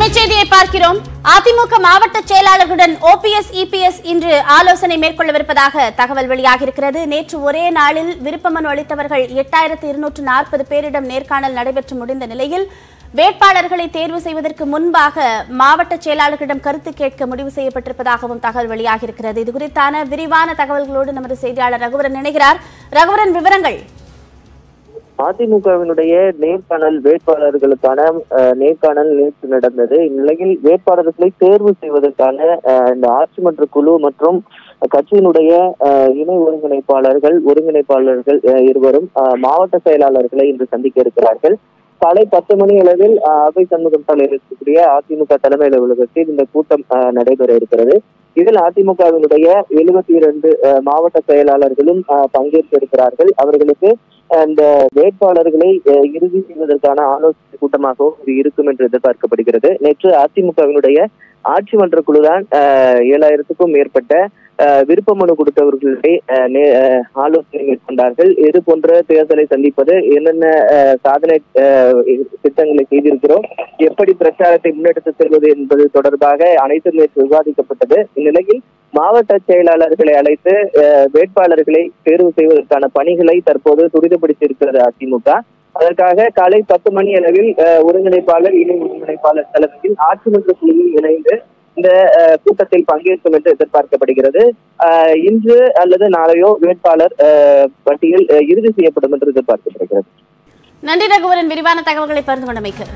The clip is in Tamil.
செய்தியை பார்க்கிறோம். அதிமுக மாவட்ட செயலாளர்களுடன் ஓபிஎஸ் இபிஎஸ் இன்று ஆலோசனை மேற்கொள்ளவிருப்பதாக தகவல் வெளியாகியிருக்கிறது. நேற்று ஒரே நாளில் விருப்ப மனு அளித்தவர்கள் எட்டாயிரத்து இருநூற்று நாற்பது பேரிடம் நேர்காணல் நடைபெற்று முடிந்த நிலையில் வேட்பாளர்களை தேர்வு செய்வதற்கு முன்பாக மாவட்ட செயலாளர்களிடம் கருத்து கேட்க முடிவு செய்யப்பட்டிருப்பதாகவும் தகவல் வெளியாகியிருக்கிறது. இது குறித்தான விரிவான தகவல்களோடு நமது செய்தியாளர் ரகுவரன் இணைகிறார். ரகுவரன் விவரங்கள். அதிமுகவினுடைய நேர்காணல் வேட்பாளர்களுக்கான அஹ், நேர்காணல் நேற்று நடந்தது. இந்நிலையில் வேட்பாளர்களை தேர்வு செய்வதற்கான அஹ், இந்த ஆட்சி மன்ற குழு மற்றும் கட்சியினுடைய அஹ், இணை ஒருங்கிணைப்பாளர்கள் ஒருங்கிணைப்பாளர்கள் அஹ், இருவரும் அஹ், மாவட்ட செயலாளர்களை இன்று சந்திக்க இருக்கிறார்கள். காலை பத்து மணி அளவில் அஹ், அவை சண்முகம் சாலையில் இருக்கக்கூடிய அதிமுக தலைமை அலுவலகத்தில் இந்த கூட்டம் அஹ், நடைபெற இருக்கிறது. இதில் அதிமுகவினுடைய எழுபத்தி இரண்டு மாவட்ட செயலாளர்களும் அஹ், பங்கேற்க இருக்கிறார்கள். அவர்களுக்கு அந்த வேட்பாளர்களை அஹ், இறுதி செய்வதற்கான ஆலோசனை கூட்டமாகவும் இது இருக்கும் என்று எதிர்பார்க்கப்படுகிறது. நேற்று அதிமுகவினுடைய ஆட்சி மன்ற குழுதான் ஏழாயிரத்துக்கும் மேற்பட்ட விருப்ப மனு கொடுத்தவர்களை ஆலோசனை மேற்கொண்டார்கள். இது போன்ற தேர்தலை சந்திப்பது என்னென்ன சாதனை திட்டங்களை செய்திருக்கிறோம் எப்படி பிரச்சாரத்தை முன்னெடுத்து செல்வது என்பது தொடர்பாக அனைத்து நேற்று விவாதிக்கப்பட்டது. இந்நிலையில் மாவட்ட செயலாளர்களை அழைத்து வேட்பாளர்களை தேர்வு செய்வதற்கான பணிகளை தற்போது துரிதப்படுத்தியிருக்கிறது அதிமுக. அதற்காக காலை பத்து மணி அளவில் ஒருங்கிணைப்பாளர் இணை ஒருங்கிணைப்பாளர் தலைமையில் ஆட்சிமன்ற குழுவில் இணைந்து இந்த கூட்டத்தில் பங்கேற்கும் என்று எதிர்பார்க்கப்படுகிறது. இன்று அல்லது நாளையோ வேட்பாளர் பட்டியல் இறுதி செய்யப்படும் என்று எதிர்பார்க்கப்படுகிறது. நன்றி ரகுவரன். விரிவான தகவல்களை பகிர்ந்து கொண்டமைக்கு.